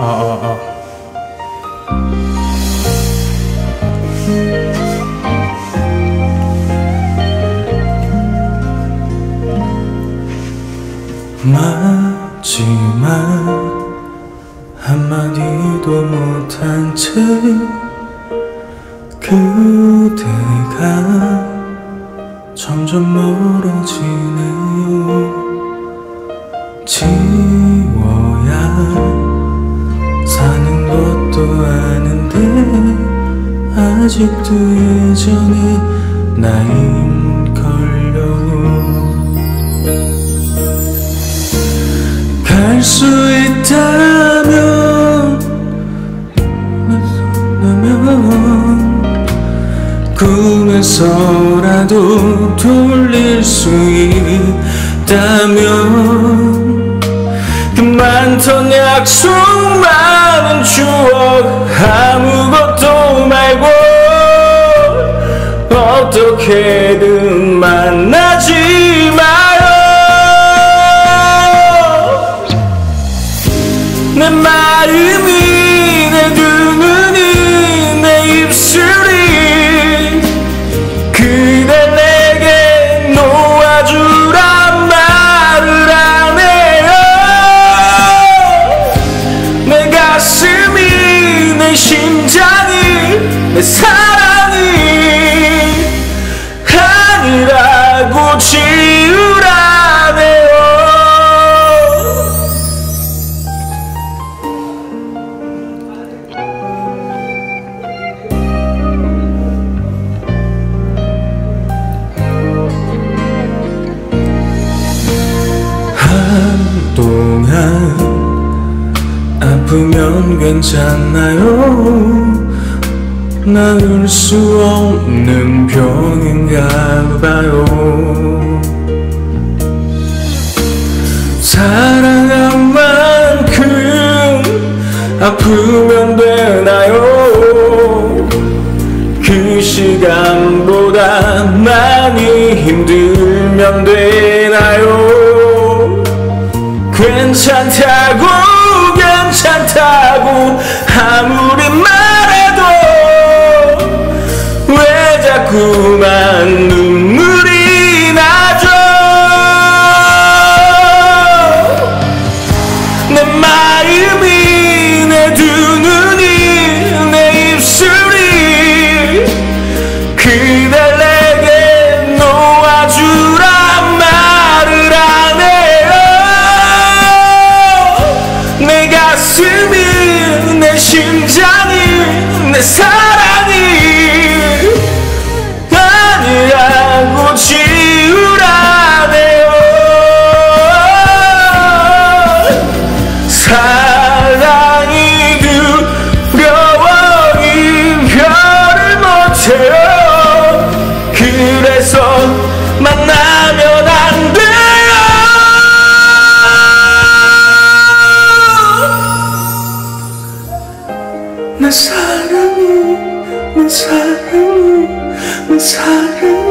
아, 아, 아. 마지막 한마디도 못한 채 그대가 점점 멀어지네요 것도 아는데 아직도 예전의 나인 걸요. 갈 수 있다면 나면 꿈에서라도 돌릴 수 있다면 그 많던 약속 많은 추억 아프면 괜찮나요? 나을 수 없는 병인가 봐요 사랑한 만큼 아프면 되나요? 그 시간보다 많이 힘들면 되나요? 괜찮다고 괜찮다고 아무리 말해도 왜 자꾸만 눈물이 나죠? 내 마음이 가 사랑